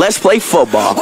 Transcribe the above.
let's play football.